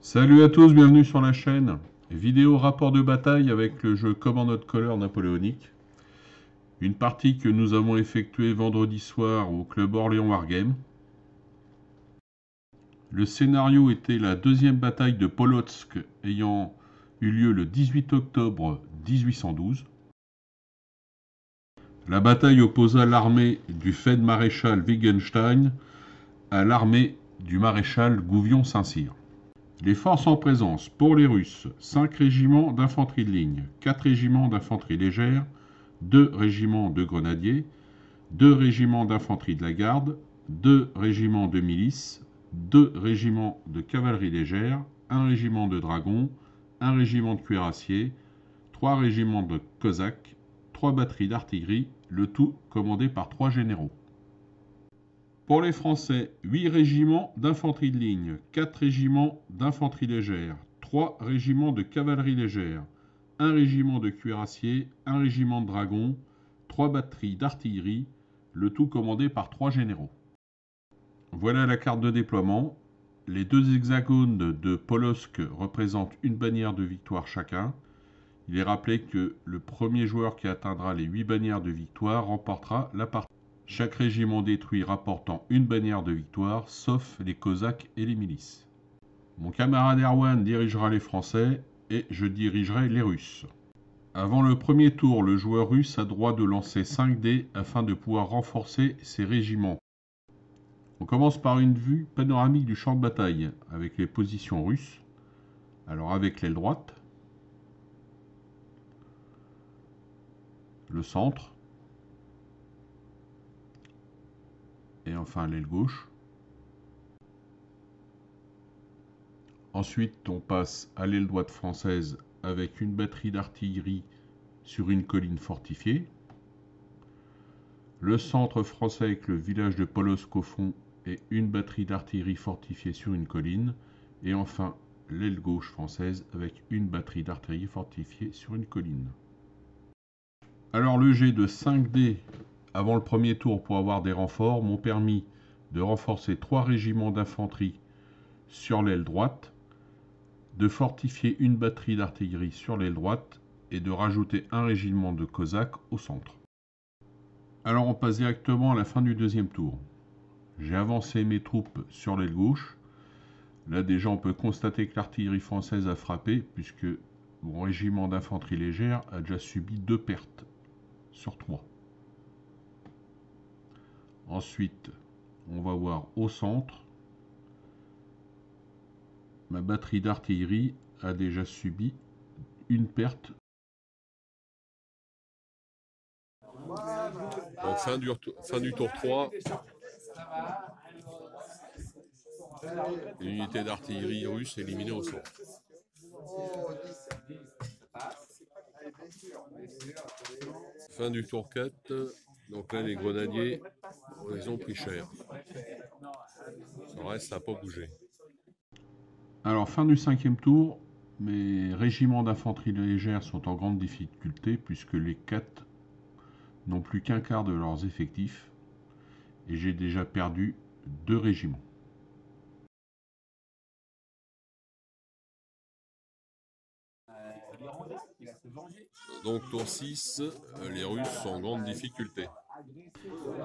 Salut à tous, bienvenue sur la chaîne. Vidéo rapport de bataille avec le jeu Command Color napoléonique. Une partie que nous avons effectuée vendredi soir au club Orléans Wargame. Le scénario était la deuxième bataille de Polotsk ayant eu lieu le 18 octobre 1812. La bataille opposa l'armée du Fed maréchal Wittgenstein à l'armée du maréchal Gouvion-Saint-Cyr. Les forces en présence pour les Russes 5 régiments d'infanterie de ligne, 4 régiments d'infanterie légère, 2 régiments de grenadiers, 2 régiments d'infanterie de la garde, 2 régiments de milices, 2 régiments de cavalerie légère, 1 régiment de dragons, 1 régiment de cuirassiers, 3 régiments de cosaques, 3 batteries d'artillerie, le tout commandé par 3 généraux. Pour les Français, 8 régiments d'infanterie de ligne, 4 régiments d'infanterie légère, 3 régiments de cavalerie légère, 1 régiment de cuirassiers, 1 régiment de dragons, 3 batteries d'artillerie, le tout commandé par 3 généraux. Voilà la carte de déploiement. Les deux hexagones de Polosk représentent une bannière de victoire chacun. Il est rappelé que le premier joueur qui atteindra les 8 bannières de victoire remportera la partie. Chaque régiment détruit rapportant une bannière de victoire, sauf les Cosaques et les milices. Mon camarade Erwan dirigera les Français et je dirigerai les Russes. Avant le premier tour, le joueur russe a droit de lancer 5 dés afin de pouvoir renforcer ses régiments. On commence par une vue panoramique du champ de bataille avec les positions russes. Alors avec l'aile droite, le centre, et enfin l'aile gauche. Ensuite, on passe à l'aile droite française avec une batterie d'artillerie sur une colline fortifiée. Le centre français avec le village de Polosk au fond et une batterie d'artillerie fortifiée sur une colline. Et enfin, l'aile gauche française avec une batterie d'artillerie fortifiée sur une colline. Alors le jet de 5D avant le premier tour pour avoir des renforts m'ont permis de renforcer trois régiments d'infanterie sur l'aile droite, de fortifier une batterie d'artillerie sur l'aile droite et de rajouter un régiment de cosaques au centre. Alors on passe directement à la fin du deuxième tour. J'ai avancé mes troupes sur l'aile gauche. Là déjà on peut constater que l'artillerie française a frappé puisque mon régiment d'infanterie légère a déjà subi deux pertes sur trois. Ensuite, on va voir au centre, ma batterie d'artillerie a déjà subi une perte. Fin du, tour 3. L'unité d'artillerie russe éliminée au centre. Fin du tour 4. Donc là, les grenadiers, ils ont pris cher. Ça reste, ça n'a pas bougé. Alors, fin du cinquième tour, mes régiments d'infanterie légère sont en grande difficulté puisque les 4 n'ont plus qu'un quart de leurs effectifs et j'ai déjà perdu deux régiments. Donc tour 6, euh, les Russes sont en grande difficulté.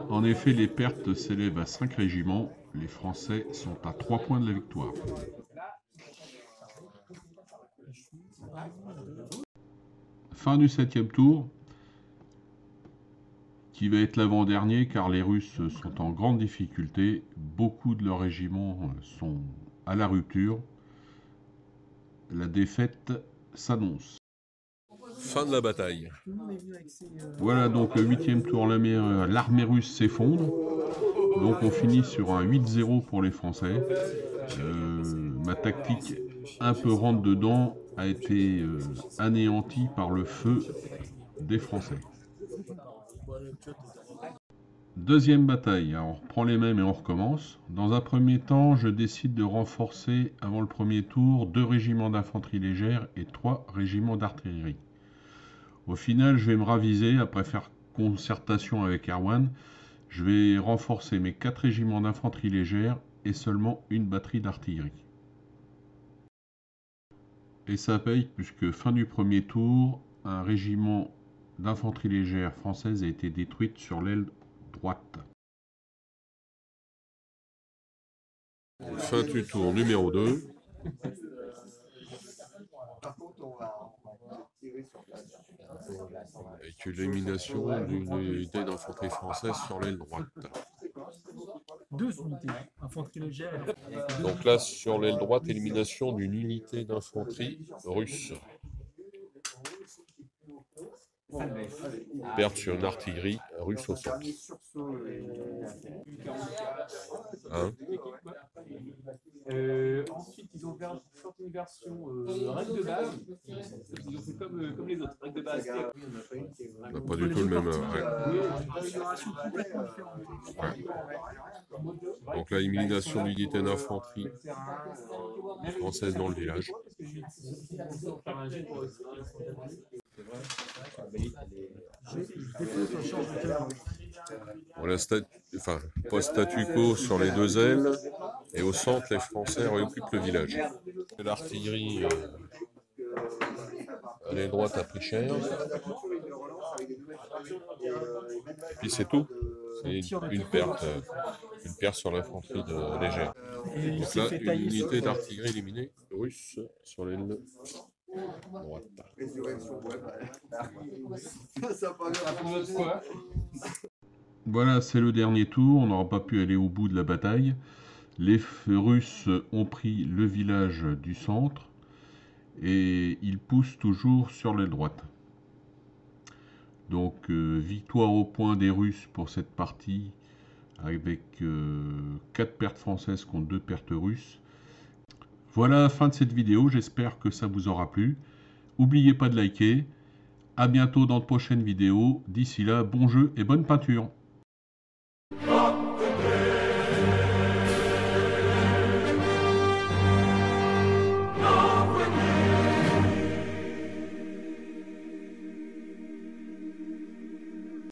En effet, les pertes s'élèvent à 5 régiments. Les Français sont à 3 points de la victoire. Fin du septième tour, qui va être l'avant-dernier car les Russes sont en grande difficulté. Beaucoup de leurs régiments sont à la rupture. La défaite s'annonce. Fin de la bataille. Voilà donc le huitième tour, l'armée russe s'effondre. Donc on finit sur un 8-0 pour les Français. Euh, ma tactique un peu rentre dedans a été euh, anéantie par le feu des Français. Deuxième bataille, on reprend les mêmes et on recommence. Dans un premier temps, je décide de renforcer, avant le premier tour, deux régiments d'infanterie légère et trois régiments d'artillerie. Au final, je vais me raviser, après faire concertation avec Erwan, je vais renforcer mes quatre régiments d'infanterie légère et seulement une batterie d'artillerie. Et ça paye puisque fin du premier tour, un régiment d'infanterie légère française a été détruite sur l'aile droite. Fin du tour numéro 2. Avec l'élimination d'une unité d'infanterie française sur l'aile droite. Deux unités d'infanterie légère. Donc là, sur l'aile droite, élimination d'une unité d'infanterie russe. Perte sur une artillerie russe au sol. Hein Euh, ensuite, ils ont fait sorti une version euh, règle de base. Ils ont fait comme, euh, comme les autres, règle de base. On n'a pas du tout le même. euh, ouais. Donc là, élimination d'unité d'infanterie française dans le village. On a statu... enfin, pas statu quo sur les deux ailes, et au centre, les Français réoccupent le village. L'artillerie euh, à l'aile droite a pris cher. Puis c'est tout. C'est une, perte, euh, une perte sur l'infanterie de légère. Et il Donc là, une unité d'artillerie éliminée russe sur l'aile droite. Voilà, c'est le dernier tour, on n'aura pas pu aller au bout de la bataille. Les Russes ont pris le village du centre et ils poussent toujours sur l'aile droite. Donc euh, victoire au point des Russes pour cette partie avec 4 pertes françaises contre 2 pertes russes. Voilà la fin de cette vidéo, j'espère que ça vous aura plu. N'oubliez pas de liker. A bientôt dans de prochaines vidéos. D'ici là, bon jeu et bonne peinture.